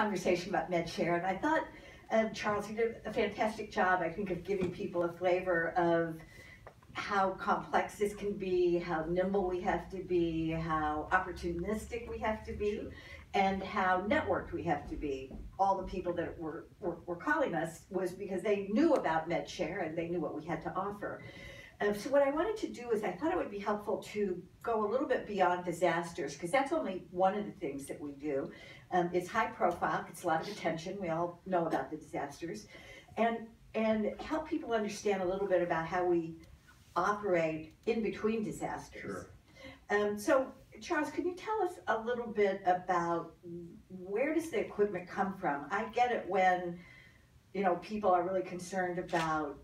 conversation about MedShare, and I thought, um, Charles, you did a fantastic job, I think, of giving people a flavor of how complex this can be, how nimble we have to be, how opportunistic we have to be, and how networked we have to be. All the people that were, were, were calling us was because they knew about MedShare and they knew what we had to offer. Um, so what I wanted to do is I thought it would be helpful to go a little bit beyond disasters because that's only one of the things that we do. Um, it's high profile, gets a lot of attention. We all know about the disasters, and and help people understand a little bit about how we operate in between disasters. Sure. Um, so Charles, can you tell us a little bit about where does the equipment come from? I get it when you know people are really concerned about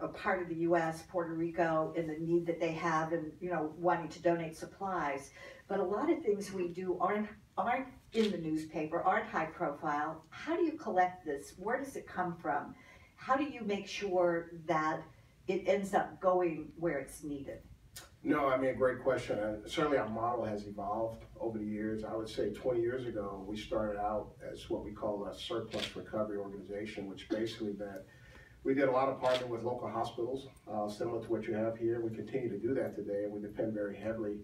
a part of the U.S., Puerto Rico, and the need that they have, and you know, wanting to donate supplies. But a lot of things we do aren't aren't in the newspaper, aren't high profile. How do you collect this? Where does it come from? How do you make sure that it ends up going where it's needed? No, I mean, great question. Uh, certainly our model has evolved over the years. I would say 20 years ago, we started out as what we call a surplus recovery organization, which basically meant we did a lot of partnering with local hospitals, uh, similar to what you have here. We continue to do that today, and we depend very heavily.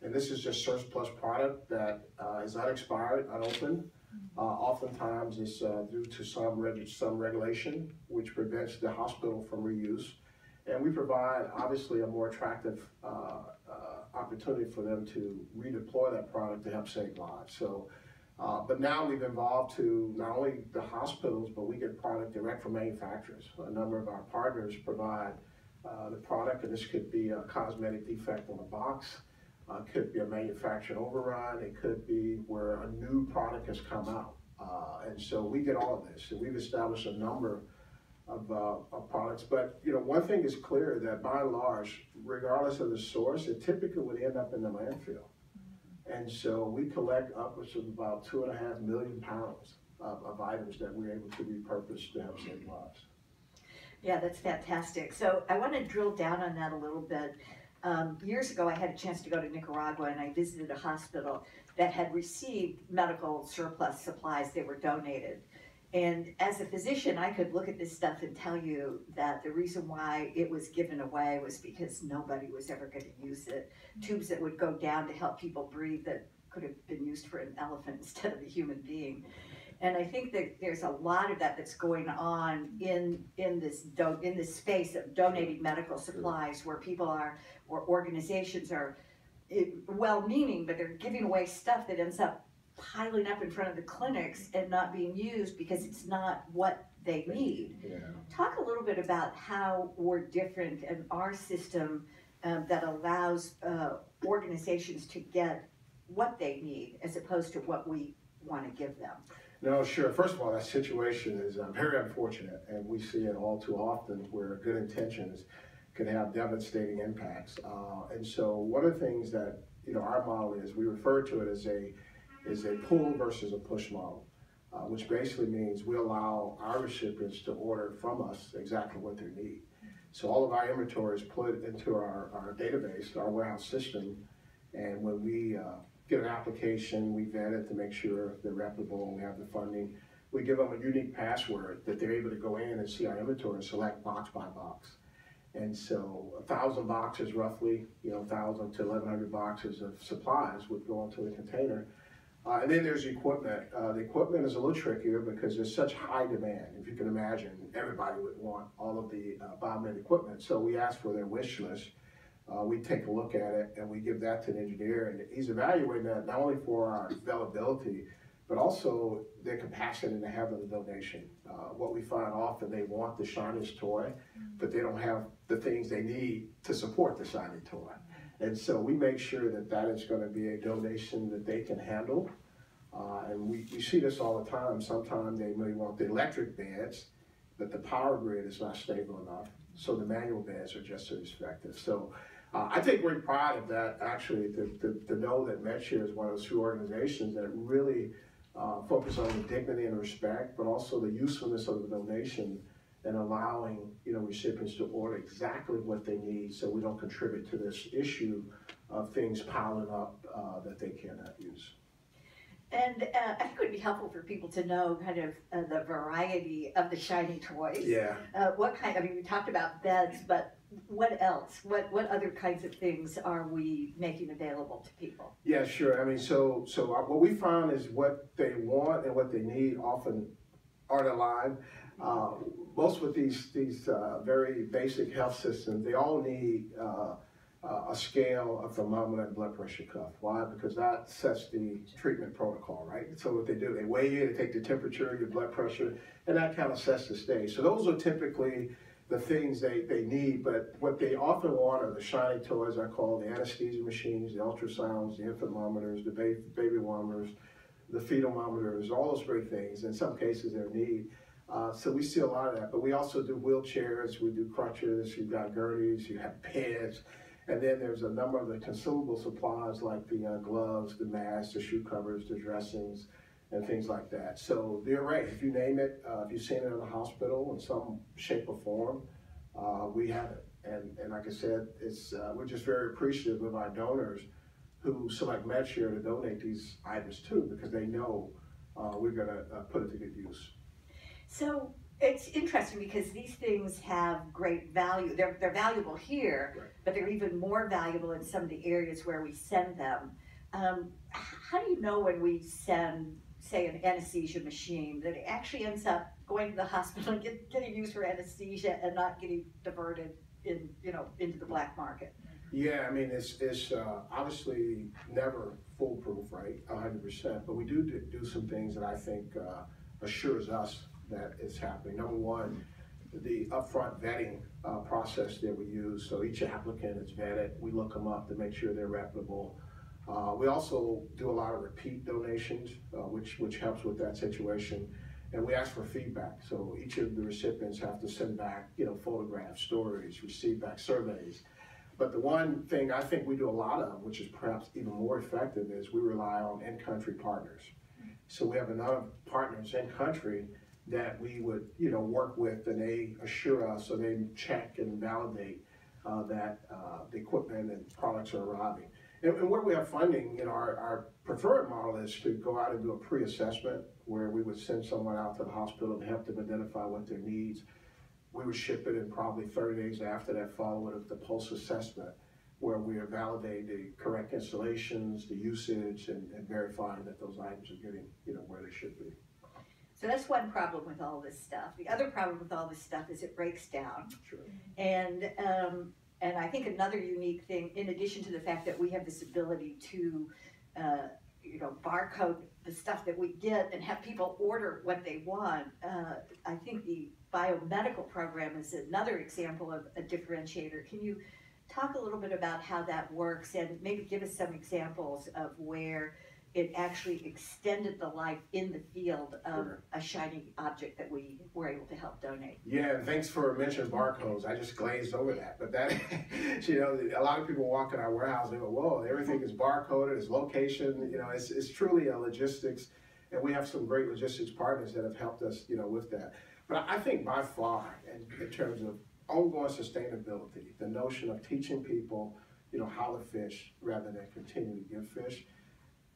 And this is just surplus product that uh, is unexpired, unopened. Uh, oftentimes, it's uh, due to some reg- some regulation, which prevents the hospital from reuse. And we provide, obviously, a more attractive uh, uh, opportunity for them to redeploy that product to help save lives. So, uh, but now we've evolved to not only the hospitals, but we get product direct from manufacturers. A number of our partners provide uh, the product, and this could be a cosmetic defect on a box, uh, could be a manufacturing overrun, it could be where a new product has come out. Uh, and so we get all of this, and we've established a number of, uh, of products. But you know, one thing is clear that by and large, regardless of the source, it typically would end up in the landfill. And so we collect upwards of about two and a half million pounds of, of items that we're able to repurpose to help save lives. Yeah, that's fantastic. So I want to drill down on that a little bit. Um, years ago, I had a chance to go to Nicaragua and I visited a hospital that had received medical surplus supplies that were donated. And as a physician, I could look at this stuff and tell you that the reason why it was given away was because nobody was ever going to use it. Tubes that would go down to help people breathe that could have been used for an elephant instead of a human being. And I think that there's a lot of that that's going on in in this do, in this space of donating medical supplies, where people are, or organizations are, it, well-meaning, but they're giving away stuff that ends up piling up in front of the clinics and not being used because it's not what they need. Yeah. Talk a little bit about how we're different in our system um, that allows uh, organizations to get what they need as opposed to what we want to give them. No, sure. First of all, that situation is uh, very unfortunate, and we see it all too often where good intentions can have devastating impacts. Uh, and so, one of the things that you know our model is, we refer to it as a is a pull versus a push model, uh, which basically means we allow our recipients to order from us exactly what they need. So all of our inventory is put into our, our database, our warehouse system, and when we uh, get an application, we vet it to make sure they're reputable and we have the funding. We give them a unique password that they're able to go in and see our inventory and select box by box. And so a thousand boxes roughly, you know, thousand to eleven hundred boxes of supplies would go into the container. Uh, and then there's the equipment. Uh, the equipment is a little trickier because there's such high demand. If you can imagine, everybody would want all of the uh, biomed equipment. So we ask for their wish list. Uh, we take a look at it and we give that to an engineer, and he's evaluating that not only for our availability, but also their capacity to handle the donation. Uh, what we find often, they want the shiny toy, but they don't have the things they need to support the shiny toy. And so we make sure that that is going to be a donation that they can handle. Uh, and we, we see this all the time. Sometimes they may want the electric beds, but the power grid is not stable enough. So the manual beds are just as effective. So uh, I take great pride of that, actually, to, to, to know that MedShare is one of those few organizations that really uh, focus on the dignity and respect, but also the usefulness of the donation and allowing you know recipients to order exactly what they need, so we don't contribute to this issue of things piling up uh, that they cannot use. And uh, I think it would be helpful for people to know kind of uh, the variety of the shiny toys. Yeah. Uh, what kind? I mean, we talked about beds, but what else? What what other kinds of things are we making available to people? Yeah, sure. I mean, so so uh, what we found is what they want and what they need often aren't aligned. Uh, most with these these uh, very basic health systems, they all need uh, uh, a scale, a thermometer, and blood pressure cuff. Why? Because that sets the treatment protocol, right? So what they do, they weigh you, they take the temperature, your blood pressure, and that kind of sets the stage. So those are typically the things they, they need, but what they often want are the shiny toys I call the anesthesia machines, the ultrasounds, the infant the baby, baby warmers, the fetal monitors, all those great things. In some cases, they're need. Uh, so we see a lot of that, but we also do wheelchairs, we do crutches, you've got gurneys, you have beds, and then there's a number of the consumable supplies like the uh, gloves, the masks, the shoe covers, the dressings, and things like that. So the array, if you name it, uh, if you've seen it in a hospital in some shape or form, uh, we have it. And, and like I said, it's, uh, we're just very appreciative of our donors who select MedShare to donate these items to because they know we're going to uh, put it to good use. So it's interesting because these things have great value. They're, they're valuable here, right. but they're even more valuable in some of the areas where we send them. Um, how do you know when we send, say, an anesthesia machine that it actually ends up going to the hospital and get, getting used for anesthesia and not getting diverted in, you know, into the black market? Yeah, I mean, it's, it's uh, obviously never foolproof, right, 100%, but we do do some things that I think uh, assures us that is happening. Number one, the upfront vetting uh, process that we use. So each applicant is vetted. We look them up to make sure they're reputable. Uh, we also do a lot of repeat donations, uh, which which helps with that situation. And we ask for feedback. So each of the recipients have to send back, you know, photographs, stories, receive back surveys. But the one thing I think we do a lot of, which is perhaps even more effective, is we rely on in-country partners. So we have enough partners in country that we would, you know, work with and they assure us, and they check and validate uh, that uh, the equipment and products are arriving. And, and, where we have funding, you know, our, our preferred model is to go out and do a pre-assessment where we would send someone out to the hospital to help them identify what their needs. We would ship it and probably 30 days after that follow it with the pulse assessment where we are validating the correct installations, the usage, and, and verifying that those items are getting, you know, where they should be. So that's one problem with all this stuff. The other problem with all this stuff is it breaks down. Sure. And um, and I think another unique thing, in addition to the fact that we have this ability to, uh, you know, barcode the stuff that we get and have people order what they want, uh, I think the biomedical program is another example of a differentiator. Can you talk a little bit about how that works and maybe give us some examples of where it actually extended the life in the field of sure. a shiny object that we were able to help donate. Yeah, and thanks for mentioning barcodes. I just glazed over that. But that, you know, a lot of people walk in our warehouse and they go, whoa, everything is barcoded, it's location, you know, it's, it's truly a logistics. And we have some great logistics partners that have helped us, you know, with that. But I think by far, in, in terms of ongoing sustainability, the notion of teaching people, you know, how to fish rather than continue to give fish,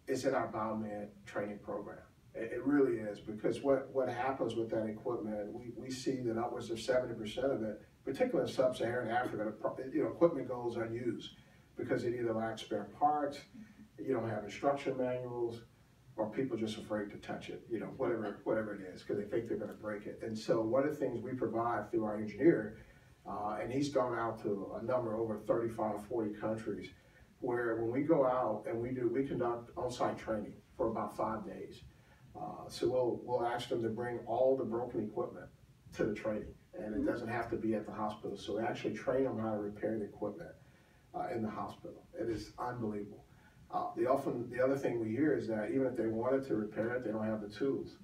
is in our biomed training program. It, it, really is because what, what happens with that equipment, we, we see that upwards of 70% of it, particularly in sub-Saharan Africa, you know, equipment goes unused because it either lacks spare parts, you don't have instruction manuals, or people just afraid to touch it, you know, whatever whatever it is, because they think they're going to break it. And so one of the things we provide through our engineer, uh, and he's gone out to a number over 35, 40 countries, where when we go out and we do, we conduct on-site training for about five days. Uh, so we'll, we'll ask them to bring all the broken equipment to the training and it mm-hmm. doesn't have to be at the hospital. So we actually train them how to repair the equipment uh, in the hospital. It is unbelievable. Uh, the often the other thing we hear is that even if they wanted to repair it, they don't have the tools.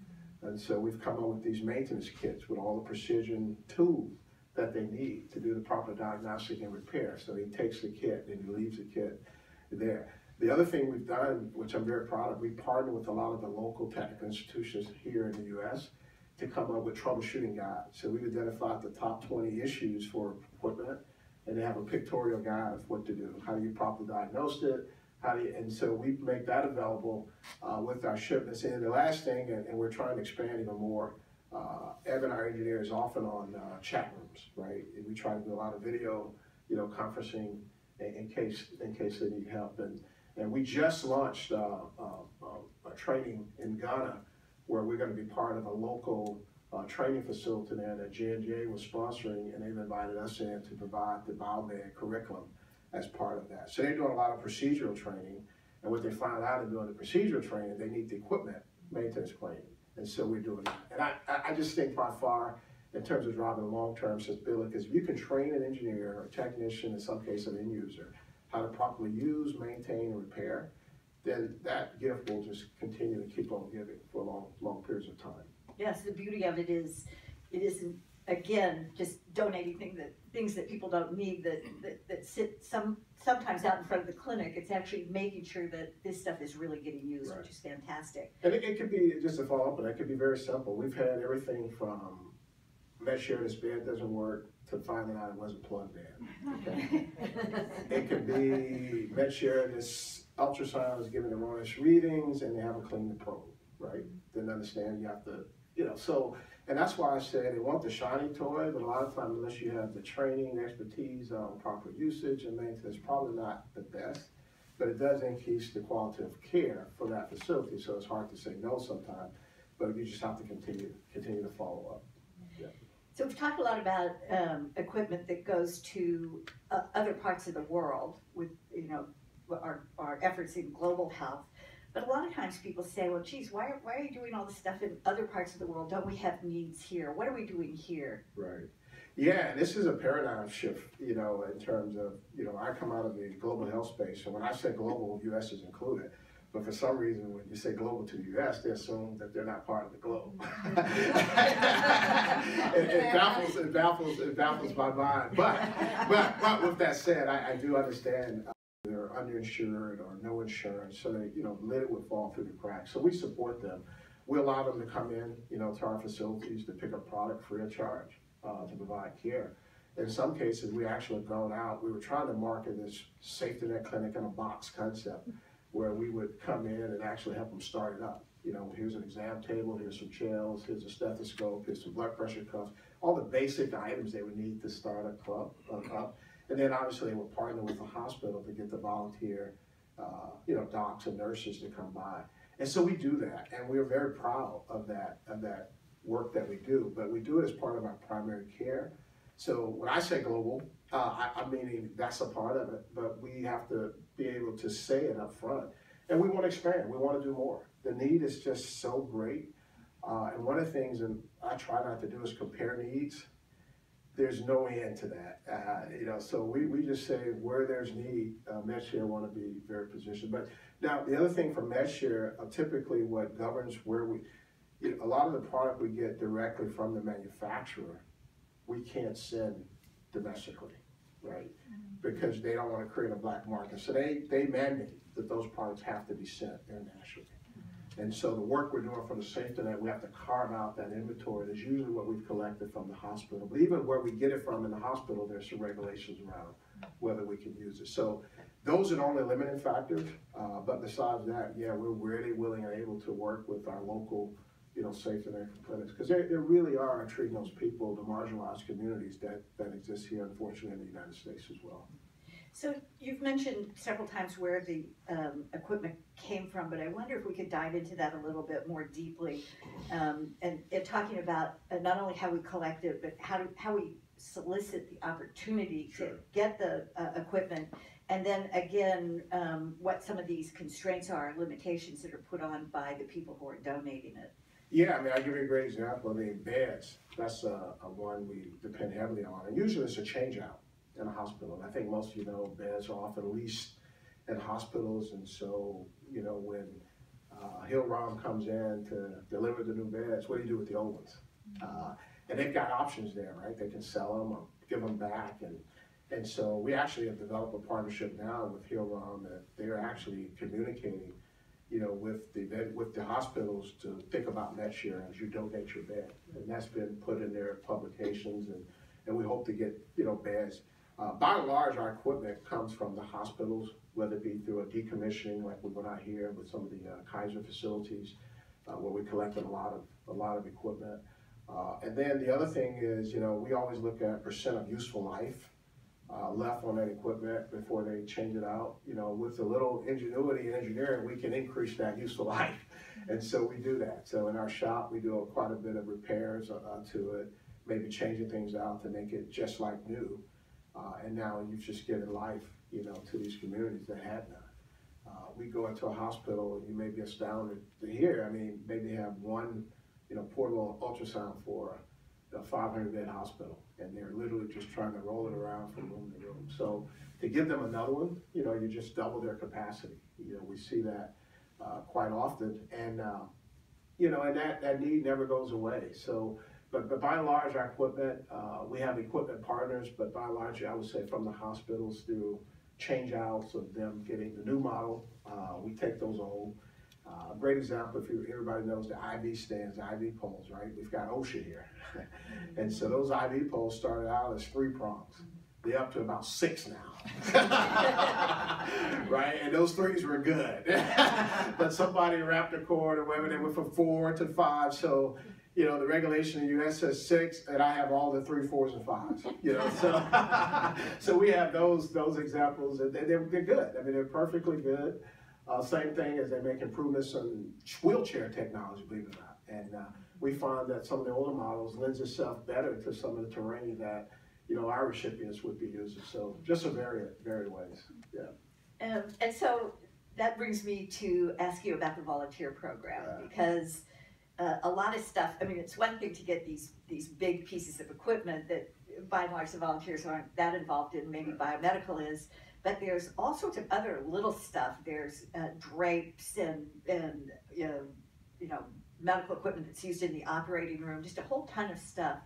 And so we've come up with these maintenance kits with all the precision tools that they need to do the proper diagnostic and repair. So he takes the kit and he leaves the kit there. The other thing we've done, which I'm very proud of, we partner with a lot of the local technical institutions here in the U.S. to come up with troubleshooting guides. So we've identified the top 20 issues for equipment, and they have a pictorial guide of what to do. How do you properly diagnose it? How do you, and so we make that available, uh, with our shipments. And the last thing, and, and we're trying to expand even more, uh, Evan, our engineer, is often on, uh, chat rooms, right? And we try to do a lot of video, you know, conferencing in, in case, in case they need help. And, and we just launched, uh, uh, uh, a training in Ghana where we're gonna be part of a local, uh, training facility there that J and J was sponsoring, and they've invited us in to provide the biomed curriculum as part of that. So they're doing a lot of procedural training, and what they find out in doing the procedural training, they need the equipment maintenance cleaning, and so we're doing that. And I, I, just think by far, in terms of driving the long-term sustainability, because if you can train an engineer or a technician, in some case an end user, how to properly use, maintain, and repair, then that gift will just continue to keep on giving for long, long periods of time. Yes, the beauty of it is, it isn't, again, just donating things that, things that people don't need that, that, that sit some, sometimes out in front of the clinic. It's actually making sure that this stuff is really getting used, Right. which is fantastic. And it, it could be, just a follow up, and it could be very simple. We've had everything from sure this bed doesn't work to finding out it wasn't plugged in. Okay. It could be sure this ultrasound is giving erroneous readings and they haven't cleaned the probe, right? Didn't understand you have to, you know, so, and that's why I say they want the shiny toy, but a lot of times unless you have the training, expertise on proper usage and maintenance, it's probably not the best. But it does increase the quality of care for that facility, so it's hard to say no sometimes, but you just have to continue, continue to follow up. So we've talked a lot about um, equipment that goes to uh, other parts of the world with, you know, our, our efforts in global health. But a lot of times people say, well, geez, why, why are you doing all this stuff in other parts of the world? Don't we have needs here? What are we doing here? Right. Yeah, this is a paradigm shift, you know, in terms of, you know, I come out of the global health space, So when I say global, US is included. But for some reason, when you say global to the US, they assume that they're not part of the globe. it, it baffles, it baffles, it baffles my mind. But, but, but with that said, I, I do understand uh, they're underinsured or no insurance, so they, you know, lid would fall through the cracks. So we support them. We allow them to come in, you know, to our facilities to pick up product free of charge, uh, to provide care. In some cases, we actually gone out, we were trying to market this safety net clinic in a box concept where we would come in and actually help them start it up. You know, here's an exam table, here's some chairs, here's a stethoscope, here's some blood pressure cuffs, all the basic items they would need to start a club, uh, up. And then obviously we'll partner with the hospital to get the volunteer, uh, you know, docs and nurses to come by. And so we do that, and we're very proud of that, of that work that we do, but we do it as part of our primary care. So when I say global, uh, I, I'm meaning that's a part of it, but we have to be able to say it up front. And we want to expand, we want to do more. The need is just so great. Uh, and one of the things, and I try not to do is compare needs. There's no end to that, uh, you know, so we, we just say where there's need, uh, MedShare want to be very positioned. But now, the other thing for MedShare, uh, typically what governs where we, you know, a lot of the product we get directly from the manufacturer, we can't send domestically, right? Because they don't want to create a black market. So they, they mandate that those products have to be sent internationally. And so the work we're doing for the safety net, we have to carve out that inventory. That's usually what we've collected from the hospital. But even where we get it from in the hospital, there's some regulations around whether we can use it. So those are the only limiting factors. Uh, but besides that, yeah, we're really willing and able to work with our local, you know, safety net clinics. Because they, they really are treating those people, the marginalized communities that, that exist here, unfortunately, in the United States as well. So you've mentioned several times where the um, equipment came from, but I wonder if we could dive into that a little bit more deeply. Um, and, and talking about uh, not only how we collect it, but how, do, how we solicit the opportunity to Sure. get the uh, equipment. And then again, um, what some of these constraints are, limitations that are put on by the people who are donating it. Yeah, I mean, I'll give you a great example. I mean, beds, that's a, a one we depend heavily on. And usually it's a change out in a hospital. And I think most of you know beds are often leased in hospitals. And so, you know, when uh, Hillrom comes in to deliver the new beds, what do you do with the old ones? Uh, and they've got options there, right? They can sell them or give them back. And, and so we actually have developed a partnership now with Hillrom that they're actually communicating you know, with the, with the hospitals to think about next year as you donate your bed. And that's been put in their publications and, and we hope to get, you know, beds. Uh, by and large, our equipment comes from the hospitals whether it be through a decommissioning, like we went out here with some of the uh, Kaiser facilities, uh, where we collected a lot of, a lot of equipment. Uh, and then the other thing is, you know, we always look at percent of useful life, uh, left on that equipment before they change it out. You know, with a little ingenuity and engineering, we can increase that useful life. And so we do that. So in our shop, we do quite a bit of repairs uh, to it, maybe changing things out to make it just like new. Uh, and now you've just given life, you know, to these communities that had none. Uh, we go into a hospital you may be astounded to hear, I mean, maybe have one, you know, portable ultrasound for a five hundred bed hospital. And they're literally just trying to roll it around from room to room. So to give them another one, you know, you just double their capacity. You know, we see that, uh, quite often. And, uh, you know, and that, that need never goes away. So, but, but by and large, our equipment, uh, we have equipment partners, but by and large, I would say from the hospitals through change outs of them getting the new model, uh, we take those old. Uh, great example, if you, everybody knows the IV stands, IV poles, right? We've got OSHA here. and so those IV poles started out as three prongs. They're up to about six now. right? And those threes were good. but somebody wrapped a cord or whatever, they went from four to five. So, you know, the regulation in the US says six, and I have all the three, fours, and fives. You know, so so we have those those examples, and they're, they're good. I mean, they're perfectly good. Uh, same thing as they make improvements on wheelchair technology, believe it or not. And uh, we find that some of the older models lends itself better to some of the terrain that you know our recipients would be using. So just a varied varied ways. Yeah. Um, and so that brings me to ask you about the volunteer program Yeah. because uh, a lot of stuff. I mean, it's one thing to get these these big pieces of equipment that by and large the volunteers aren't that involved in. Maybe biomedical is, but there's all sorts of other little stuff. There's uh, drapes and and you know, you know medical equipment that's used in the operating room. Just a whole ton of stuff.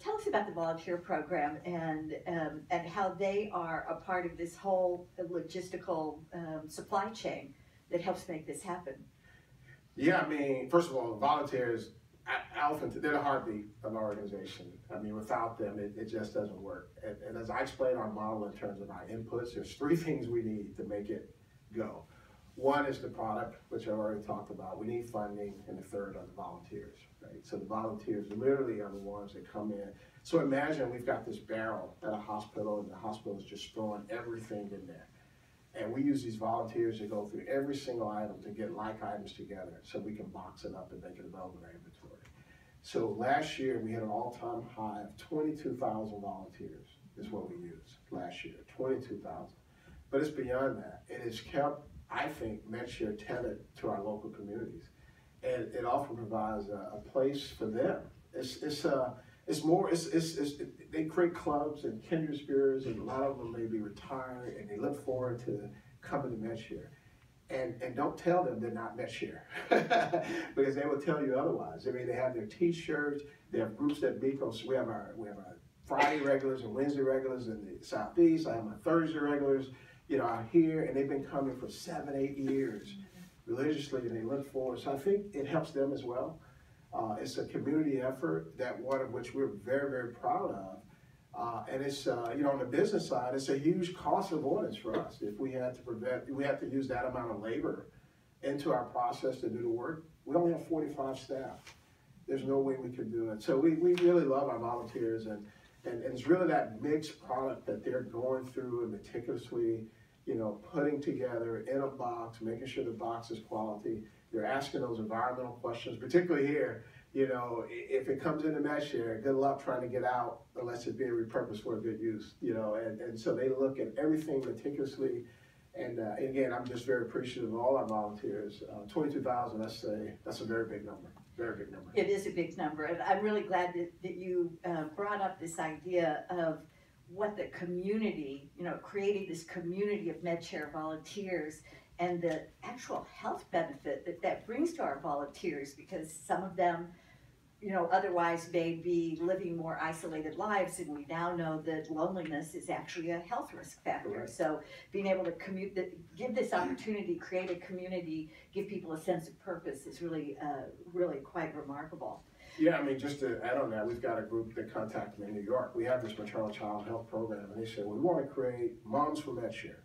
Tell us about the volunteer program and um, and how they are a part of this whole logistical um, supply chain that helps make this happen. Yeah, I mean, first of all, volunteers, often, they're the heartbeat of our organization. I mean, without them, it, it just doesn't work. And, and as I explain our model in terms of our inputs, there's three things we need to make it go. One is the product, which I already talked about. We need funding, and the third are the volunteers, right? So the volunteers literally are the ones that come in. So imagine we've got this barrel at a hospital, and the hospital is just throwing everything in there. And we use these volunteers to go through every single item to get like items together so we can box it up and make it available in our inventory. So last year, we had an all-time high of twenty-two thousand volunteers is what we used last year, twenty-two thousand. But it's beyond that. It has kept, I think, Medshare tethered to our local communities. And it often provides a, a place for them. It's, it's, uh, it's more, it's, it's, it's, they create clubs and kindred spirits, and a lot of them may be retired, and they look forward to coming to Medshare. And, and don't tell them they're not Medshare, because they will tell you otherwise. I mean, they have their T-shirts. They have groups that meet. on- We have our we have our Friday regulars and Wednesday regulars in the southeast. I have my Thursday regulars, you know, out here, and they've been coming for seven, eight years religiously, and they look forward. So I think it helps them as well. Uh, it's a community effort that one of which we're very, very proud of. Uh, and it's, uh, you know, on the business side, it's a huge cost avoidance for us. If we had to prevent, we have to use that amount of labor into our process to do the work. We only have 45 staff. There's no way we could do it. So we, we really love our volunteers and, and, and it's really that mixed product that they're going through and meticulously, you know, putting together in a box, making sure the box is quality. They're asking those environmental questions, particularly here. You know, if it comes into MedShare, good luck trying to get out unless it's being repurposed for a good use. You know, and, and so they look at everything meticulously. And uh, again, I'm just very appreciative of all our volunteers. Uh, 22,000, that's a that's a very big number. Very big number. It is a big number, and I'm really glad that, that you uh, brought up this idea of what the community, you know, creating this community of MedShare volunteers and the actual health benefit that that brings to our volunteers because some of them, you know, otherwise may be living more isolated lives, and we now know that loneliness is actually a health risk factor. Correct. So being able to commute, that, give this opportunity, create a community, give people a sense of purpose is really, uh, really quite remarkable. Yeah, I mean, just to add on that, we've got a group that contacted me in New York. We have this maternal child health program, and they said, we want to create moms for MedShare.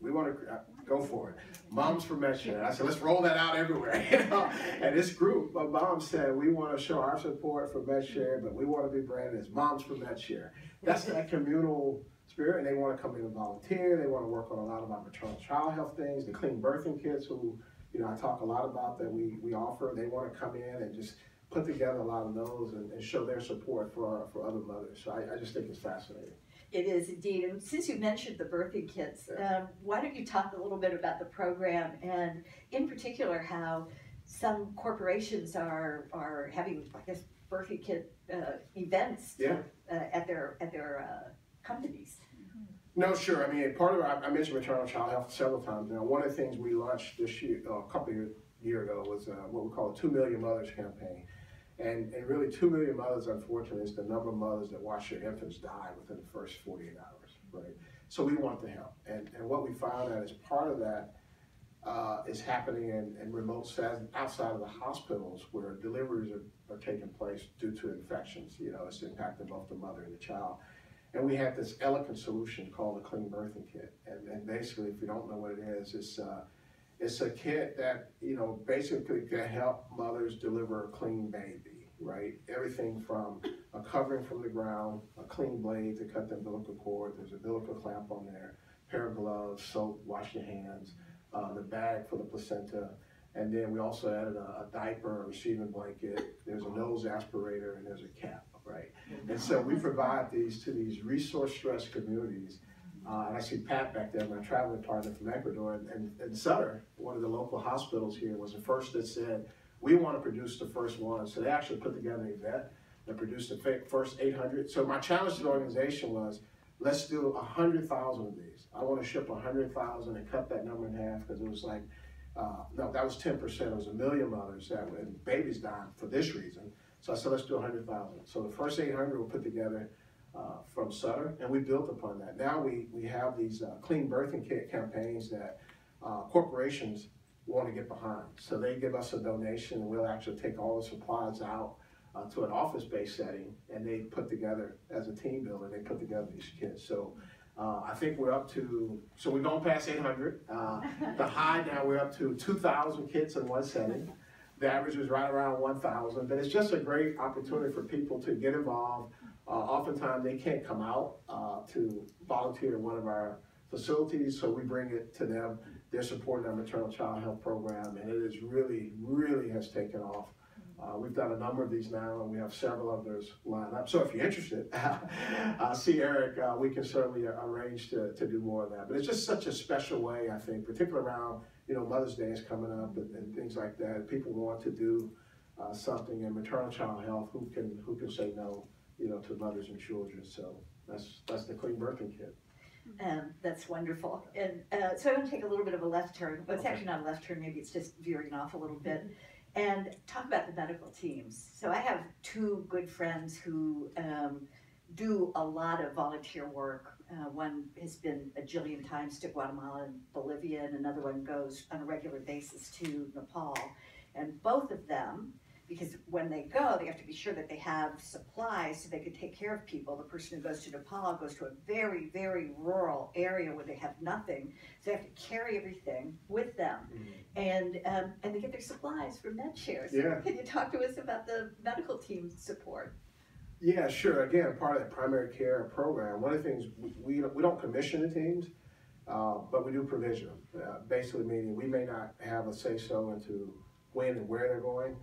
We want to go for it. Moms for MedShare. I said, let's roll that out everywhere. You know? and this group of moms said, we want to show our support for MedShare, but we want to be branded as Moms for MedShare. That's that communal spirit, and they want to come in and volunteer. They want to work on a lot of our maternal child health things, the clean birthing kits, who you know I talk a lot about that we we offer. They want to come in and just put together a lot of those and, and show their support for for other mothers. So I, I just think it's fascinating. It is indeed. And since you mentioned the birthing kits, um, why don't you talk a little bit about the program and, in particular, how some corporations are are having, I guess, birthing kit uh, events Yeah. uh, at their at their uh, companies. No, sure. I mean, part of I I mentioned maternal child health several times now. One of the things we launched this year, uh, a couple of years year ago, was uh, what we call a Two Million Mothers campaign. And, and really, 2 million mothers, unfortunately, is the number of mothers that watch their infants die within the first 48 hours, right? So we want to help. And, and what we found out is part of that uh, is happening in, in remote settings outside of the hospitals where deliveries are, are taking place due to infections. You know, it's impacting both the mother and the child. And we had this elegant solution called the Clean Birthing Kit. And, and basically, if you don't know what it is, it's, uh, it's a kit that, you know, basically can help mothers deliver a clean baby, right? Everything from a covering from the ground, a clean blade to cut the umbilical cord, there's a umbilical clamp on there, pair of gloves, soap, wash your hands, uh, the bag for the placenta, and then we also added a, a diaper, a receiving blanket, there's a nose aspirator, and there's a cap, right? And so we provide these to these resource-stressed communities. Uh, and I see Pat back there, my traveling partner from Ecuador, and, and, and Sutter, one of the local hospitals here, was the first that said, we want to produce the first one. So they actually put together an event that produced the first 800. So my challenge to the organization was, let's do 100,000 of these. I want to ship 100,000 and cut that number in half because it was like, uh, no, that was 10%. It was a million mothers that were, and babies died for this reason. So I said, let's do 100,000. So the first 800 were put together uh, from Sutter, and we built upon that. Now we, we have these uh, clean birthing kit campaigns that uh, corporations want to get behind. So they give us a donation, and we'll actually take all the supplies out uh, to an office-based setting, and they put together, as a team builder, they put together these kits. So uh, I think we're up to, so we're going past 800. Uh, the high now, we're up to 2,000 kits in one setting. The average is right around 1,000, but it's just a great opportunity for people to get involved. Uh, oftentimes, they can't come out uh, to volunteer in one of our facilities, so we bring it to them. They're supporting our maternal child health program, and it is really, really has taken off. Uh, we've done a number of these now, and we have several others lined up. So if you're interested, uh, see Eric. Uh, we can certainly arrange to, to do more of that. But it's just such a special way, I think, particularly around you know Mother's Day is coming up and, and things like that. People want to do uh, something in maternal child health. Who can who can say no? You know, to mothers and children. So that's that's the clean birthing kit. Um, that's wonderful. And uh, so I want to take a little bit of a left turn. Well, it's Okay. actually not a left turn, maybe it's just veering off a little bit. And talk about the medical teams. So I have two good friends who um, do a lot of volunteer work. Uh, one has been a jillion times to Guatemala and Bolivia, and another one goes on a regular basis to Nepal. And both of them, because when they go, they have to be sure that they have supplies so they can take care of people. The person who goes to Nepal goes to a very, very rural area where they have nothing, so they have to carry everything with them, and um, and they get their supplies from MedShare. So Yeah. can you talk to us about the medical team support? Yeah, sure. Again, part of that primary care program, one of the things, we, we don't- commission the teams, uh, but we do provision them. Uh, basically meaning we may not have a say-so into when and where they're going,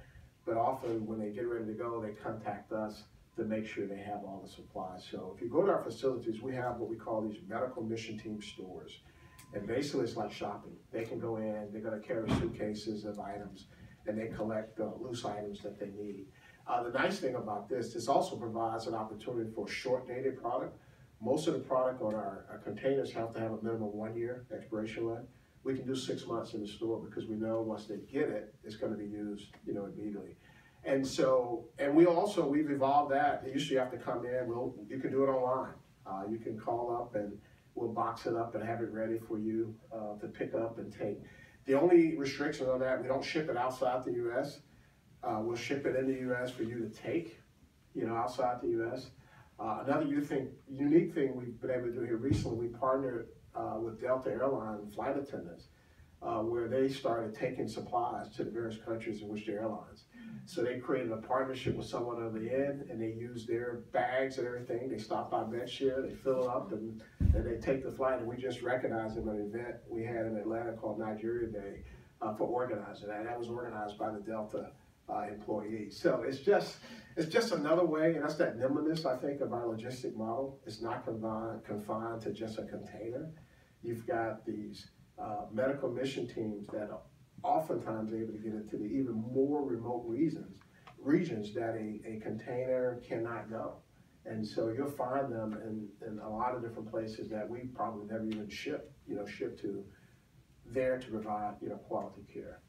but often when they get ready to go, they contact us to make sure they have all the supplies. So if you go to our facilities, we have what we call these medical mission team stores. And basically it's like shopping. They can go in, they're gonna carry suitcases of items, and they collect uh, loose items that they need. Uh, the nice thing about this, this also provides an opportunity for short dated product. Most of the product on our, our containers have to have a minimum one year expiration life. We can do six months in the store because we know once they get it, it's gonna be used, you know, immediately. And so, and we also, we've evolved that, you usually have to come in, we'll, you can do it online. Uh, you can call up and we'll box it up and have it ready for you, uh, to pick up and take. The only restriction on that, we don't ship it outside the US. Uh, we'll ship it in the U.S. for you to take, you know, outside the U.S. Uh, another unique thing we've been able to do here recently, we partnered uh, with Delta Airline flight attendants, uh, where they started taking supplies to the various countries in which the airlines. So they created a partnership with someone on the end, and they use their bags and everything. They stop by MedShare, they fill it up, and, and they take the flight. And we just recognized them at an event we had in Atlanta called Nigeria Day uh, for organizing that. That was organized by the Delta uh, employees. So it's just it's just another way, and that's that nimbleness I think of our logistic model. It's not confined confined to just a container. You've got these uh, medical mission teams that are oftentimes able to get into the even more remote reasons, regions that a, a container cannot go. And so you'll find them in, in a lot of different places that we probably never even ship, you know, ship to there to provide, you know, quality care.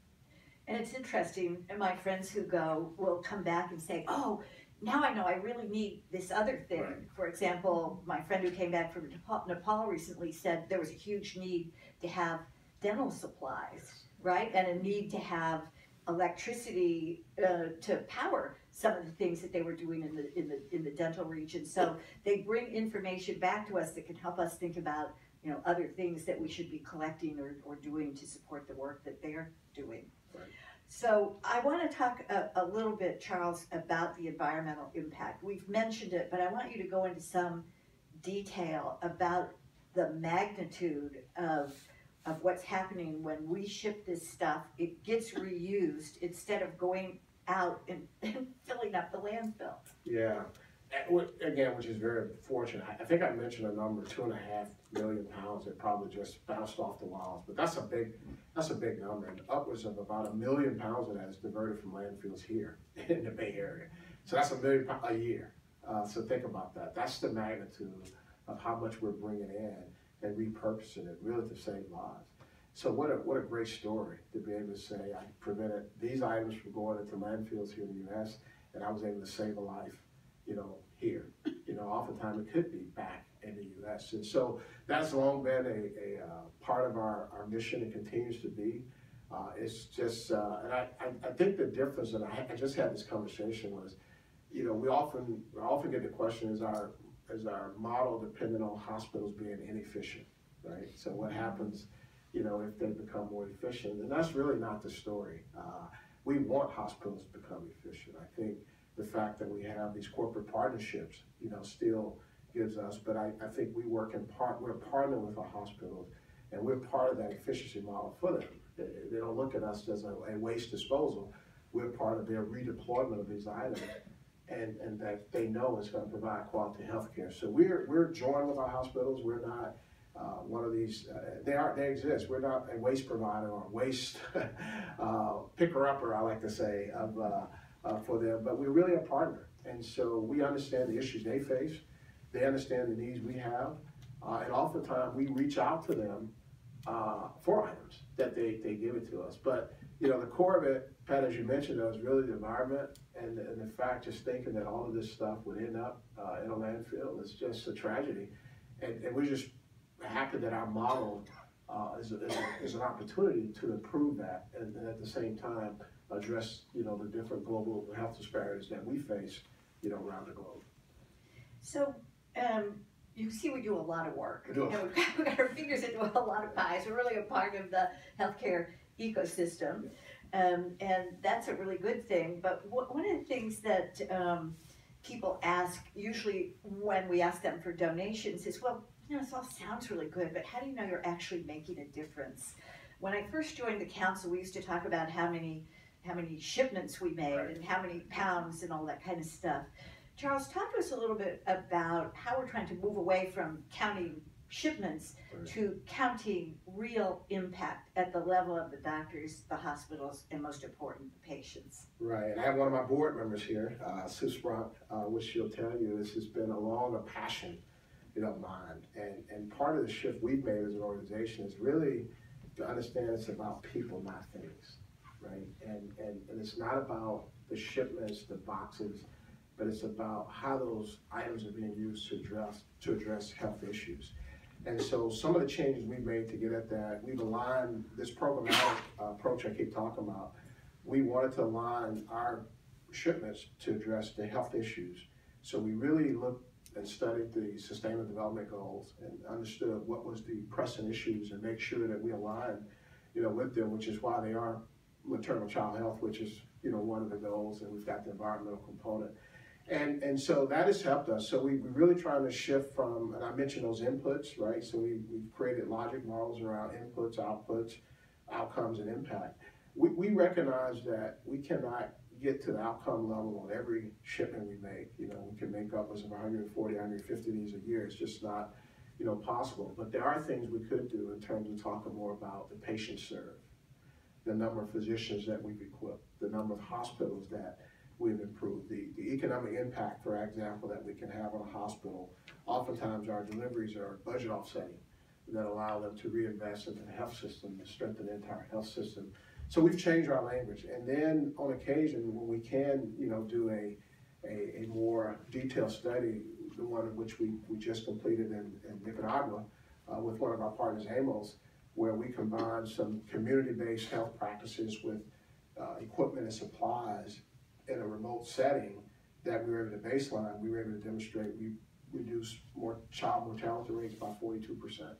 And it's interesting, and my friends who go will come back and say, oh, now I know I really need this other thing. Right. For example, my friend who came back from Nepal, recently said there was a huge need to have dental supplies, right? And a need to have electricity uh, to power some of the things that they were doing in the in the in the dental region. So they bring information back to us that can help us think about you know other things that we should be collecting or, or doing to support the work that they're doing. So I want to talk a, a little bit, Charles, about the environmental impact. We've mentioned it, but I want you to go into some detail about the magnitude of of what's happening when we ship this stuff. It gets reused instead of going out and, and filling up the landfill. Yeah, again, which is very fortunate. I- think I mentioned a number, two and a half million pounds It probably just bounced off the walls, but that's a big, that's a big number. And upwards of about a million pounds of that is diverted from landfills here in the Bay Area. So that's a million a year. Uh, so think about that. That's the magnitude of how much we're bringing in and repurposing it really to save lives. So what a, what a great story to be able to say, I prevented these items from going into landfills here in the US and I was able to save a life, you know, here. You know, oftentimes it could be back in the US. And so that's long been a, a uh, part of our, our mission and continues to be. Uh, it's just, uh, and I, I, I think the difference, and I, I just had this conversation was, you know, we often, we often get the question, is our, is our model dependent on hospitals being inefficient, right? So what happens, you know, if they become more efficient? And that's really not the story. Uh, we want hospitals to become efficient. I think the fact that we have these corporate partnerships, you know, still gives us, but I, I think we work in part, we're partnering with our hospitals and we're part of that efficiency model for them. They, don't look at us as a, a waste disposal. We're part of their redeployment of these items and, and that they know it's gonna provide quality health care. So we're, we're joined with our hospitals. We're not, uh, one of these, uh, they are, they exist. We're not a waste provider or waste, uh, picker-upper, I like to say, of, uh, for them, but we're really a partner. And so we understand the issues they face. They understand the needs we have. Uh, and oftentimes we reach out to them, uh, for items that they, they give it to us. But, you know, the core of it, Pat, as you mentioned, though, is really the environment and, and the fact just thinking that all of this stuff would end up, uh, in a landfill is just a tragedy. And, and we're just happy that our model, uh, is, is, is an opportunity to improve that and, and at the same time, address, you know, the different global health disparities that we face, you know, around the globe. So, um, you see, we do a lot of work. Do. And we've got, we've got our fingers into a lot of pies. We're really a part of the healthcare ecosystem. Um, and that's a really good thing. But one of the things that um, people ask, usually when we ask them for donations, is well, you know, this all sounds really good, but how do you know you're actually making a difference? When I first joined the council, we used to talk about how many how many shipments we made Right. and how many pounds and all that kind of stuff. Charles, talk to us a little bit about how we're trying to move away from counting shipments Right. to counting real impact at the level of the doctors, the hospitals, and most important, the patients. Right, and I have one of my board members here, uh, Sue uh, which she'll tell you, this has been a long a passion, you know, of mine. And, and part of the shift we've made as an organization is really to understand it's about people, not things, right? And, and, and it's not about the shipments, the boxes, but it's about how those items are being used to address, to address health issues. And so some of the changes we've made to get at that, we've aligned this programmatic uh, approach I keep talking about we wanted to align our shipments to address the health issues. So we really looked and studied the Sustainable Development Goals and understood what was the pressing issues and make sure that we align, you know, with them, which is why they are maternal child health, which is, you know, one of the goals, and we've got the environmental component. And, and so that has helped us. So we, we're really trying to shift from, and I mentioned those inputs, right? So we, we've created logic models around inputs, outputs, outcomes, and impact. We, we recognize that we cannot get to the outcome level on every shipment we make. You know, we can make upwards of 140, 150 of these a year. It's just not, you know, possible. But there are things we could do in terms of talking more about the patient served, the number of physicians that we've equipped, the number of hospitals that we've improved, the, the economic impact, for example, that we can have on a hospital. Oftentimes our deliveries are budget offsetting that allow them to reinvest into the health system to strengthen the entire health system. So we've changed our language. And then on occasion, when we can, you know, do a, a, a more detailed study, the one which we, we just completed in, in Nicaragua uh, with one of our partners, AMOS, where we combined some community-based health practices with uh, equipment and supplies in a remote setting that we were able to baseline, we were able to demonstrate we reduced more child mortality rates by 42%.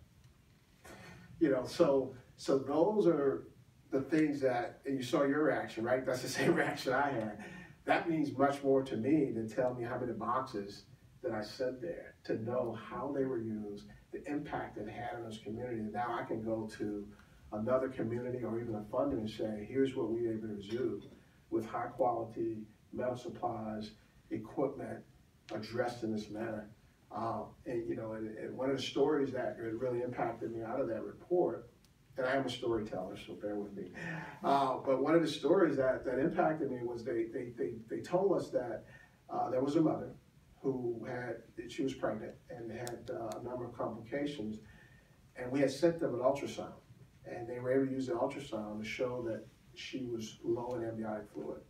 You know, so so those are the things that, and you saw your reaction, right? That's the same reaction I had. That means much more to me than tell me how many boxes that I sent there to know how they were used, the impact it had on those communities. Now I can go to another community or even a funder and say, here's what we were able to do with high quality metal supplies, equipment addressed in this manner. Uh, and you know, and, and one of the stories that really impacted me out of that report and I am a storyteller, so bear with me. Uh, but one of the stories that, that impacted me was they, they, they, they told us that uh, there was a mother who had, she was pregnant and had uh, a number of complications, and we had sent them an ultrasound, and they were able to use the ultrasound to show that she was low in amniotic fluid,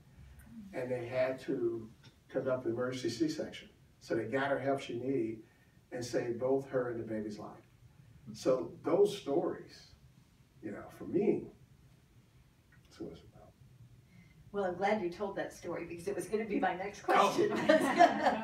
and they had to conduct an emergency C-section. So they got her help she needed and saved both her and the baby's life. So those stories you know, for me, about. Well, I'm glad you told that story because it was going to be my next oh. question. Oh.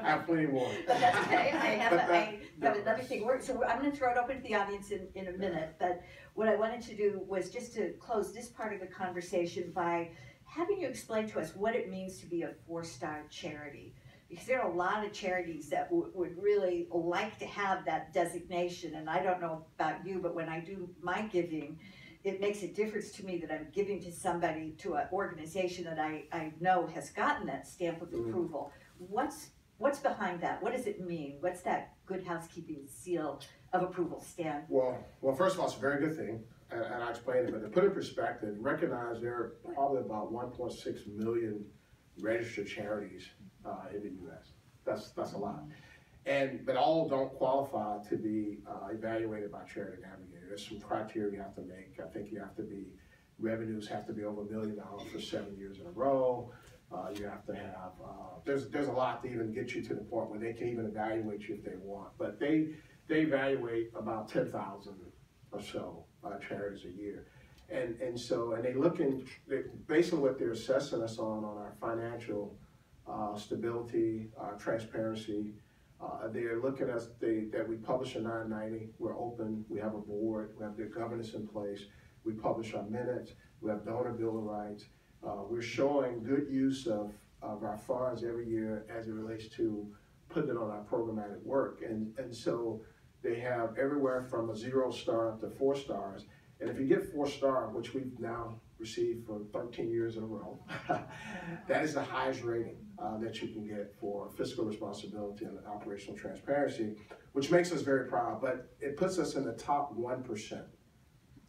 I have plenty more. But that's okay. I have, But that- I have no. another thing. We're- So I'm going to throw it open to the audience in, in a minute. But what I wanted to do was just to close this part of the conversation by having you explain to us what it means to be a four-star charity. Because there are a lot of charities that w- would really like to have that designation. And I don't know about you, but when I do my giving, it makes a difference to me that I'm giving to somebody, to an organization that I, I know has gotten that stamp of Mhm. approval. What's, what's behind that? What does it mean? What's that good housekeeping seal of approval stand? Well, well, first of all, it's a very good thing, and, and I explained it, but to put it in perspective, recognize there are probably about 1.6 million registered charities uh, in the U.S. That's that's a lot, and but all don't qualify to be uh, evaluated by Charity Navigator. There's some criteria you have to make. I think you have to be revenues have to be over a million dollars for seven years in a row. Uh, you have to have uh, there's there's a lot to even get you to the point where they can even evaluate you if they want, but they they evaluate about 10,000 or so uh, charities a year. And, and so, and they looking, they, based on what they're assessing us on, on our financial uh, stability, uh, transparency, uh, they're looking at us, they, that we publish a 990, we're open, we have a board, we have good governance in place, we publish our minutes, we have donor bill of rights. Uh, we're showing good use of, of our funds every year as it relates to putting it on our programmatic work. And, and so they have everywhere from a zero star to four stars. And if you get four star, which we've now received for 13 years in a row, that is the highest rating uh, that you can get for fiscal responsibility and operational transparency, which makes us very proud. But it puts us in the top 1%,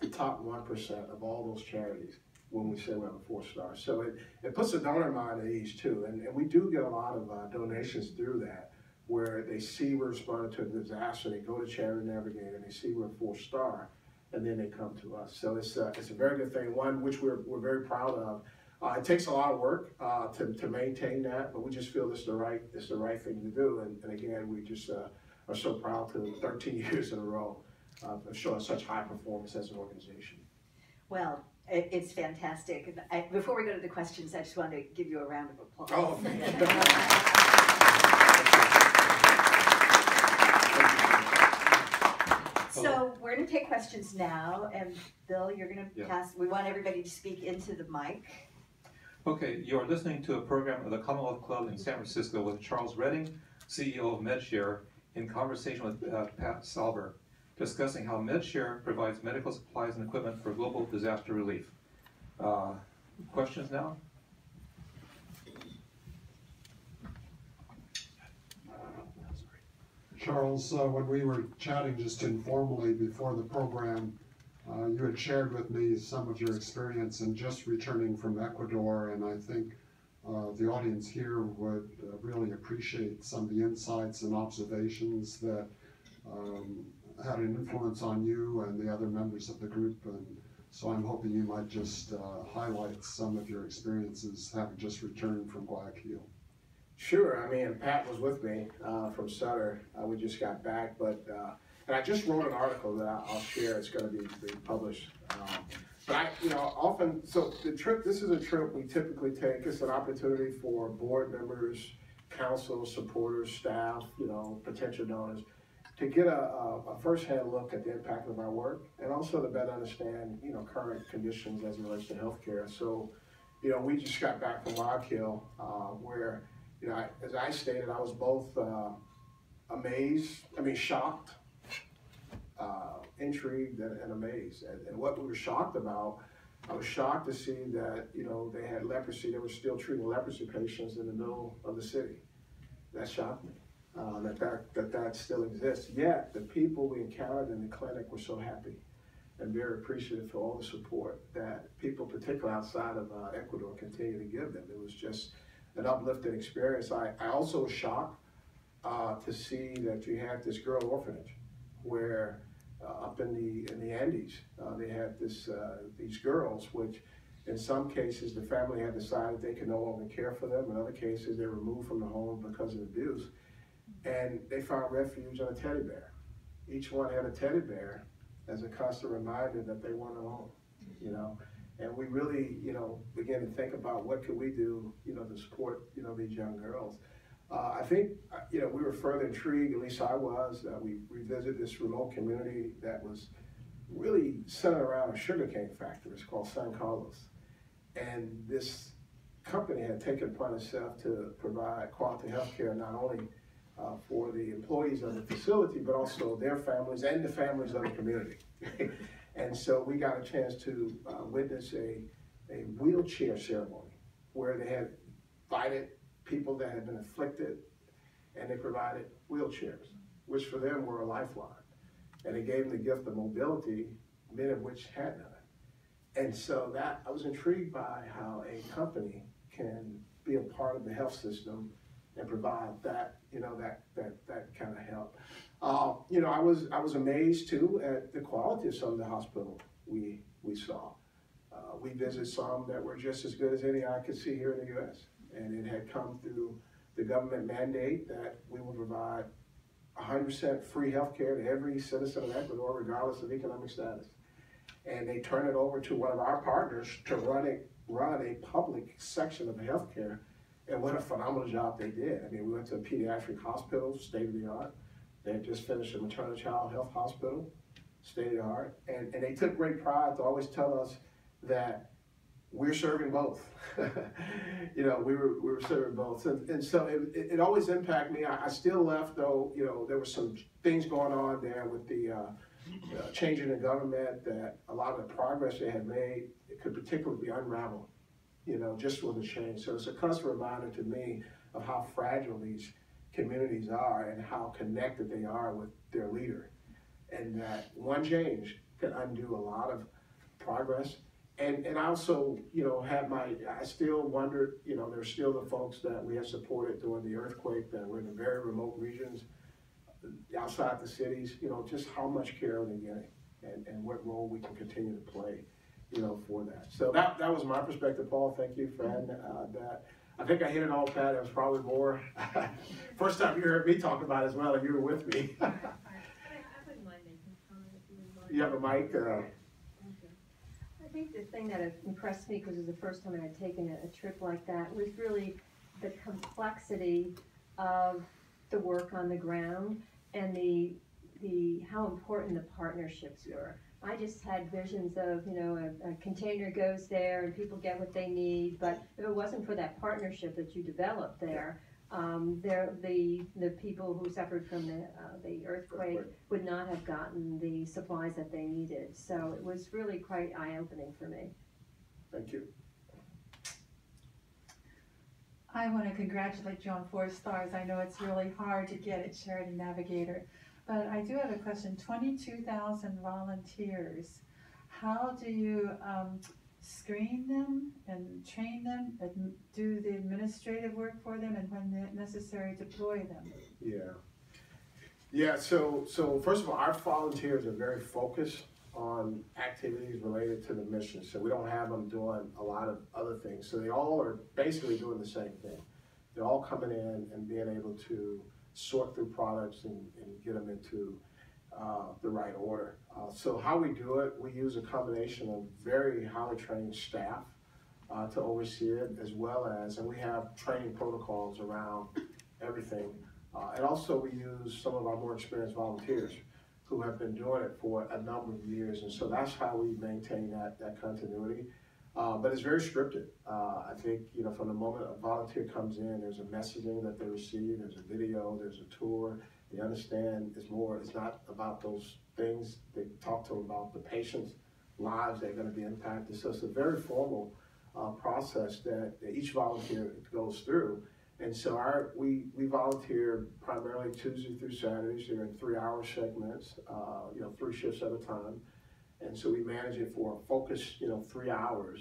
the top 1% of all those charities when we say we have a four star. So it, it puts the donor mind at ease too. And, and we do get a lot of uh, donations through that where they see we're responding to a disaster, they go to Charity Navigator, and they see we're a four star, and then they come to us. So it's a, it's a very good thing, one which we're, we're very proud of. Uh, it takes a lot of work uh, to, to maintain that, but we just feel it's the right it's the right thing to do. And, and again, we just uh, are so proud to 13 years in a row uh, of showing such high performance as an organization. Well, it, it's fantastic. I, before we go to the questions, I just wanted to give you a round of applause. Oh, thank you. Take questions now, and Bill, you're gonna Yeah. pass, we want everybody to speak into the mic. Okay, you are listening to a program of the Commonwealth Club in San Francisco with Charles Redding, CEO of MedShare, in conversation with uh, Pat Salber, discussing how MedShare provides medical supplies and equipment for global disaster relief. Uh, Questions now? Charles, uh, when we were chatting just informally before the program, uh, you had shared with me some of your experience in just returning from Ecuador, and I think uh, the audience here would uh, really appreciate some of the insights and observations that um, had an influence on you and the other members of the group. And so I'm hoping you might just uh, highlight some of your experiences having just returned from Guayaquil. Sure, I mean, Pat was with me uh, from Sutter. Uh, we just got back, but uh, and I just wrote an article that I'll share. It's going to be, be published. Um, but I, you know, often so the trip. This is a trip we typically take. It's an opportunity for board members, council supporters, staff, you know, potential donors, to get a, a, a firsthand look at the impact of our work, and also to better understand, you know, current conditions as it relates to healthcare. So, you know, we just got back from Rock Hill, uh, where you know, I, as I stated, I was both uh, amazed, I mean, shocked, uh, intrigued, and, and amazed. And, and what we were shocked about, I was shocked to see that, you know, they had leprosy, they were still treating leprosy patients in the middle of the city. That shocked me, uh, that, that, that that still exists. Yet, the people we encountered in the clinic were so happy and very appreciative for all the support that people, particularly outside of uh, Ecuador, continue to give them. It was just an uplifting experience. I, I also shocked uh, to see that you had this girl orphanage where uh, up in the in the Andes uh, they had this uh, these girls which in some cases the family had decided they could no longer care for them. In other cases they were removed from the home because of abuse. And they found refuge in a teddy bear. Each one had a teddy bear as a constant reminder that they weren't alone you know and we really, you know, began to think about what could we do, you know, to support, you know, these young girls. Uh, I think, uh, you know, we were further intrigued, at least I was, that we revisited this remote community that was really centered around a sugarcane factory. It's called San Carlos. And this company had taken upon itself to provide quality health care not only uh, for the employees of the facility, but also their families and the families of the community. And so we got a chance to uh, witness a, a wheelchair ceremony where they had invited people that had been afflicted and they provided wheelchairs, which for them were a lifeline. And they gave them the gift of mobility, many of which had none. And so that I was intrigued by how a company can be a part of the health system and provide that, you know, that that that kind of help. Uh, you know, I was I was amazed too at the quality of some of the hospital we we saw. Uh, we visited some that were just as good as any I could see here in the U.S. And it had come through the government mandate that we would provide 100% free health care to every citizen of Ecuador, regardless of economic status. And they turned it over to one of our partners to run a run a public section of the healthcare. And what a phenomenal job they did. I mean, we went to a pediatric hospital, state of the art. They just finished a maternal child health hospital, state of the art. And, and they took great pride to always tell us that we're serving both. you know, we were, we were serving both. And, and so it, it, it always impacted me. I, I still left though, you know, there were some things going on there with the uh, uh, changing the government that a lot of the progress they had made could particularly be unraveled, you know, just with the change. So it's a constant reminder to me of how fragile these communities are and how connected they are with their leader. And that one change can undo a lot of progress. And, and also, you know, have my, I still wonder, you know, there's still the folks that we have supported during the earthquake that were in the very remote regions outside the cities, you know, just how much care are they getting and, and what role we can continue to play, you know, for that. So that, that was my perspective, Paul. Thank you for adding uh, that. I think I hit it all, Pat. It was probably more. First time you heard me talk about it as well, and you were with me. I, I wouldn't mind making a comment if you would mind. you have a mic? Uh. I think the thing that impressed me, because it was the first time I had taken a, a trip like that, was really the complexity of the work on the ground and the the, how important the partnerships were. I just had visions of, you know, a, a container goes there and people get what they need, but if it wasn't for that partnership that you developed there, um, there, the, the people who suffered from the, uh, the earthquake would not have gotten the supplies that they needed. So it was really quite eye-opening for me. Thank you. I want to congratulate you on four stars. I know it's really hard to get at Charity Navigator. But I do have a question. 22,000 volunteers. How do you um, screen them and train them and do the administrative work for them and when necessary deploy them? Yeah. Yeah, so, so first of all, our volunteers are very focused on activities related to the mission. So we don't have them doing a lot of other things. So they all are basically doing the same thing. They're all coming in and being able to sort through products and, and get them into uh, the right order. Uh, so how we do it, we use a combination of very highly trained staff uh, to oversee it, as well as, and we have training protocols around everything. Uh, and also we use some of our more experienced volunteers who have been doing it for a number of years. And so that's how we maintain that, that continuity. Uh, but it's very scripted. Uh, I think, you know, from the moment a volunteer comes in, there's a messaging that they receive, there's a video, there's a tour. They understand it's more, it's not about those things. They talk to them about the patient's lives that are going to be impacted. So it's a very formal uh, process that each volunteer goes through. And so our we we volunteer primarily Tuesday through Saturdays. They're in three-hour segments, uh, you know, three shifts at a time. And so we manage it for a focused, you know, three hours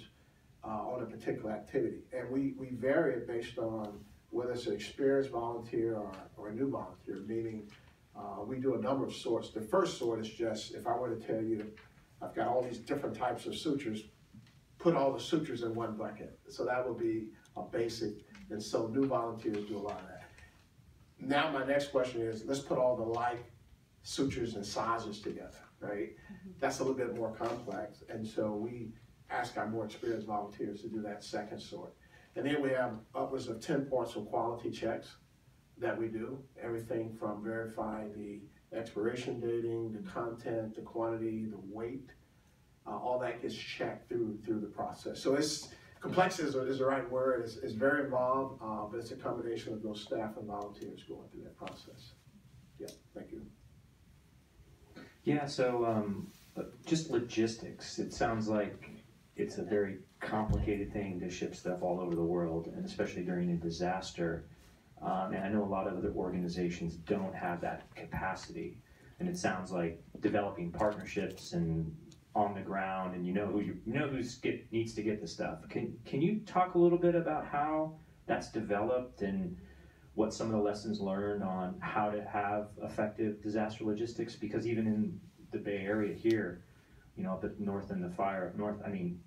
uh, on a particular activity. And we, we vary it based on whether it's an experienced volunteer or, or a new volunteer, meaning uh, we do a number of sorts. The first sort is just, if I were to tell you, I've got all these different types of sutures, put all the sutures in one bucket. So that would be a basic, and so new volunteers do a lot of that. Now my next question is, let's put all the like sutures and sizes together, right? That's a little bit more complex, and so we ask our more experienced volunteers to do that second sort. And then we have upwards of ten points of quality checks that we do, everything from verifying the expiration dating, the content, the quantity, the weight, uh, all that gets checked through through the process. So it's complex is, is the right word. It's, it's very involved, uh, but it's a combination of those staff and volunteers going through that process. Yeah, thank you. Yeah, so um, uh, just logistics. It sounds like it's a very complicated thing to ship stuff all over the world, and especially during a disaster. Um, and I know a lot of other organizations don't have that capacity. And it sounds like developing partnerships and on the ground, and you know who you, you know get needs to get the stuff. Can can you talk a little bit about how that's developed and what some of the lessons learned on how to have effective disaster logistics? Because even in the Bay Area here, you know, up at north in the fire up north, I mean,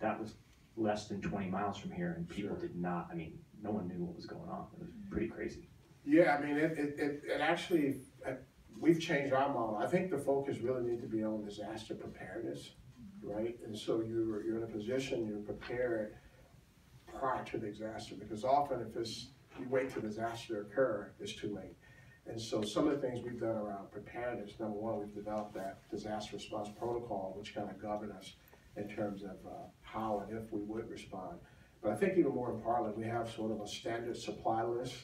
that was less than 20 miles from here, and people Sure. did not. I mean, no one knew what was going on. It was pretty crazy. Yeah, I mean, it, it, it, it actually, uh, we've changed our model. I think the focus really need to be on disaster preparedness, right? And so you're, you're in a position, you're prepared prior to the disaster, because often if it's, you wait till disaster occur, it's too late. And so some of the things we've done around preparedness, number one, we've developed that disaster response protocol, which kind of govern us in terms of uh, how and if we would respond. But I think even more importantly, we have sort of a standard supply list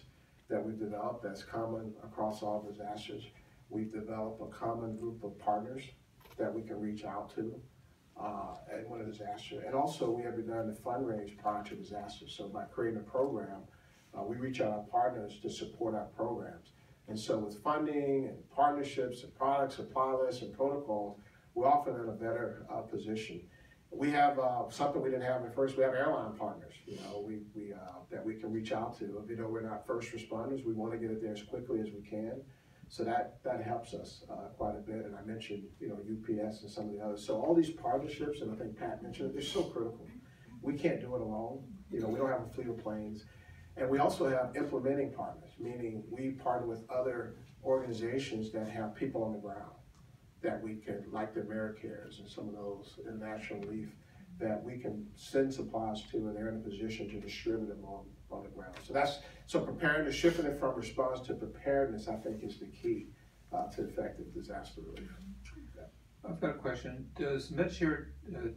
that we've developed that's common across all disasters. We've developed a common group of partners that we can reach out to uh, at one disaster. And also, we have begun to fundraise prior to disaster. So by creating a program, uh, we reach out our partners to support our programs. And so with funding and partnerships and products, supply lists and protocols, we're often in a better uh, position. We have uh, something we didn't have at first. We have airline partners, you know, we, we, uh, that we can reach out to. You know, we're not first responders. We want to get it there as quickly as we can. So that, that helps us uh, quite a bit. And I mentioned, you know, UPS and some of the others. So all these partnerships, and I think Pat mentioned it, they're so critical. We can't do it alone. You know, we don't have a fleet of planes. And we also have implementing partners, meaning we partner with other organizations that have people on the ground that we can, like the AmeriCares and some of those, and National Relief, that we can send supplies to and they're in a position to distribute them on, on the ground. So that's, so preparing to shipping it from response to preparedness, I think is the key. uh, to effective disaster relief. I've got a question. Does MedShare uh,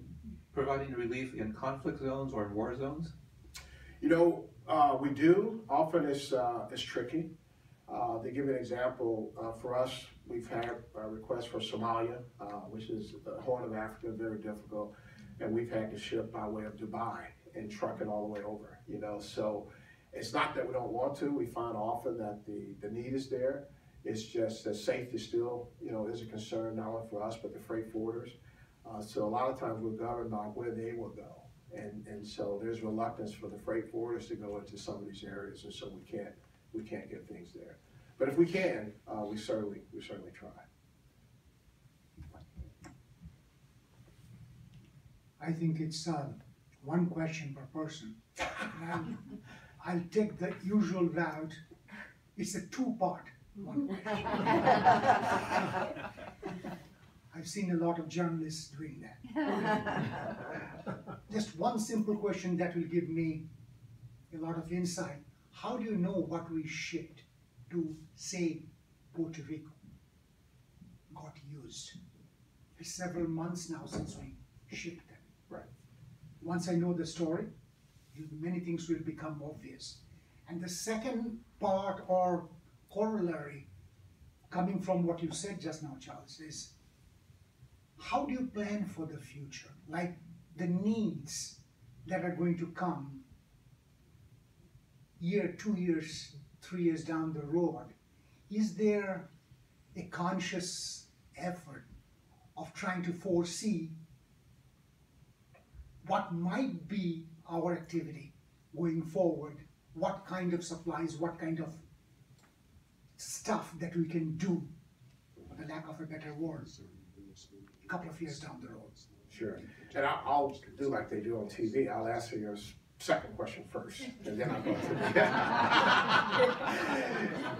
provide any relief in conflict zones or in war zones? You know, uh, we do. Often it's, uh, it's tricky. Uh, to give an example, uh, for us, we've had a request for Somalia, uh, which is the Horn of Africa, very difficult, and we've had to ship by way of Dubai and truck it all the way over. You know, so it's not that we don't want to. We find often that the the need is there. It's just that safety still, you know, is a concern not only for us but the freight forwarders. Uh, so a lot of times we're governed by where they will go. And, and so there's reluctance for the freight forwarders to go into some of these areas, and so we can't, we can't get things there. But if we can, uh, we certainly, we certainly try. I think it's uh, one question per person. And I'll, I'll take the usual route. It's a two-part. one question. I've seen a lot of journalists doing that. Just one simple question that will give me a lot of insight. How do you know what we shipped to, say, Puerto Rico got used? It's several months now since we shipped them. Right. Once I know the story, many things will become obvious. And the second part or corollary coming from what you said just now, Charles, is how do you plan for the future? Like the needs that are going to come year, two years, three years down the road. Is there a conscious effort of trying to foresee what might be our activity going forward? What kind of supplies, what kind of stuff that we can do, for the lack of a better word, a couple of years down the road. Sure. And I, I'll do like they do on TV. I'll answer your second question first, and then I'll go to the.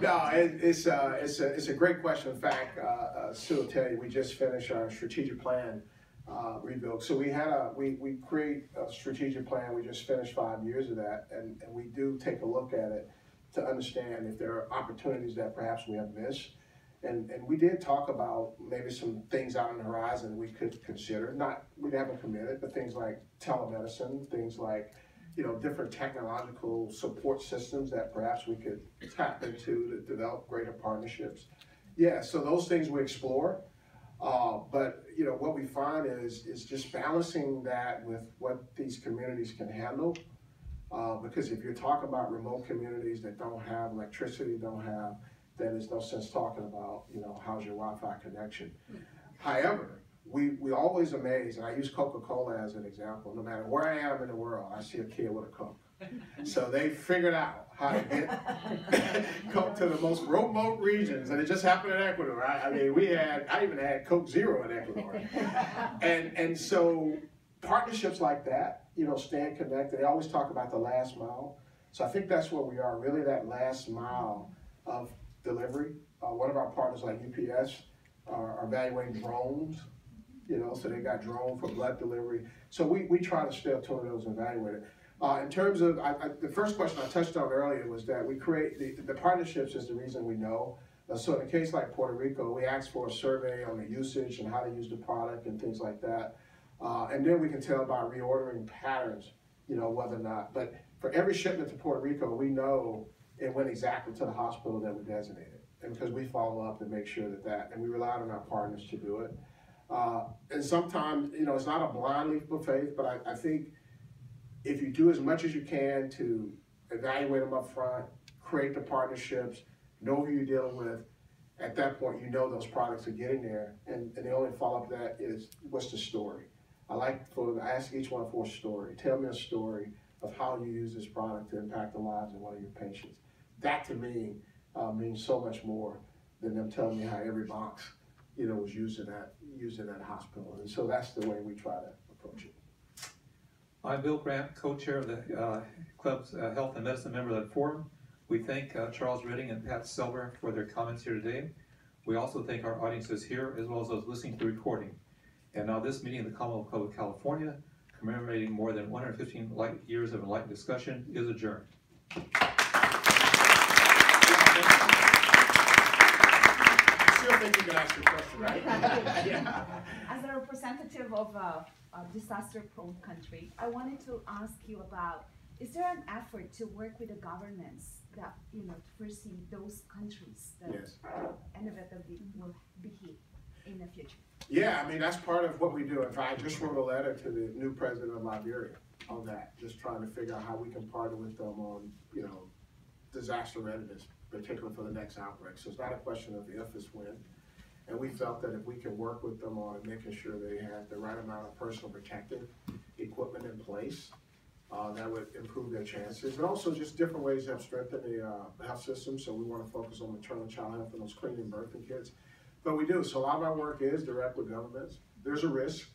no, it, it's, uh, it's a, it's a great question. In fact, uh, uh, Sue will tell you, we just finished our strategic plan, uh, rebuild. So we had a, we, we create a strategic plan. We just finished five years of that, and, and we do take a look at it to understand if there are opportunities that perhaps we have missed. And, and we did talk about maybe some things out on the horizon we could consider. Not, we haven't committed, but things like telemedicine, things like, you know, different technological support systems that perhaps we could tap into to develop greater partnerships. Yeah, so those things we explore. Uh, but, you know, what we find is, is just balancing that with what these communities can handle. Uh, because if you're talking about remote communities that don't have electricity, don't have then there's no sense talking about, you know, how's your Wi-Fi connection. Hmm. However, we, we always amaze, and I use Coca-Cola as an example, no matter where I am in the world, I see a kid with a Coke. So they figured out how to get Coke to the most remote regions, and it just happened in Ecuador. I, I mean, we had, I even had Coke Zero in Ecuador. And, and so partnerships like that, you know, staying connected, they always talk about the last mile. So I think that's where we are, really that last mile of delivery. Uh, one of our partners, like UPS, are, are evaluating drones. You know, so they got drone for blood delivery. So we, we try to stay up to those and evaluate it. Uh, in terms of I, I, the first question I touched on earlier was that we create the, the partnerships is the reason we know. Uh, so in a case like Puerto Rico, we ask for a survey on the usage and how to use the product and things like that, uh, and then we can tell by reordering patterns, you know, whether or not. But for every shipment to Puerto Rico, we know it went exactly to the hospital that we designated. And because we follow up and make sure that that, and we relied on our partners to do it. Uh, and sometimes, you know, it's not a blind leap of faith, but I, I think if you do as much as you can to evaluate them up front, create the partnerships, know who you're dealing with, at that point, you know those products are getting there. And, and the only follow-up to that is, what's the story? I like for, I ask each one for a story. Tell me a story of how you use this product to impact the lives of one of your patients. That to me uh, means so much more than them telling me how every box, you know, was used in that used in that hospital. And so that's the way we try to approach it. I'm Bill Grant, co-chair of the uh, club's uh, health and medicine member-led forum. We thank uh, Charles Redding and Pat Salber for their comments here today. We also thank our audiences here as well as those listening to the recording. And now this meeting of the Commonwealth Club of California, commemorating more than 115 light years of enlightened discussion, is adjourned. Still As a representative of uh, a, a disaster-prone country, I wanted to ask you about, is there an effort to work with the governments that, you know, to foresee those countries that Yes. inevitably will be hit in the future? Yeah, I mean, that's part of what we do. In fact, I just wrote a letter to the new president of Liberia on that, just trying to figure out how we can partner with them on, you know, disaster readiness, particularly for the next outbreak. So it's not a question of if, it's when. And we felt that if we can work with them on making sure they have the right amount of personal protective equipment in place, uh, that would improve their chances. And also just different ways to help strengthen the, uh, health system. So we want to focus on maternal child health and those cleaning birthing kits. But we do. So a lot of our work is direct with governments. There's a risk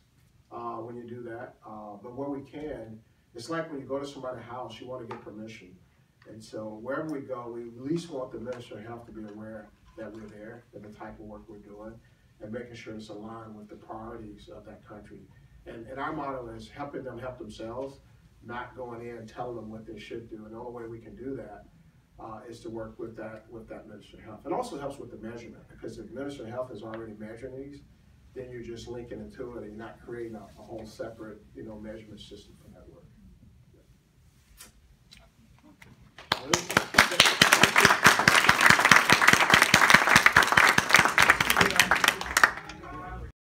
uh, when you do that. Uh, but where we can, it's like when you go to somebody's house, you want to get permission. And so wherever we go, we at least want the Minister of Health to be aware that we're there and the type of work we're doing and making sure it's aligned with the priorities of that country. And, and our model is helping them help themselves, not going in and telling them what they should do. And the only way we can do that uh, is to work with that with that Minister of Health. It also helps with the measurement because if Minister of Health is already measuring these, then you're just linking into it and you're not creating a, a whole separate, you know, measurement system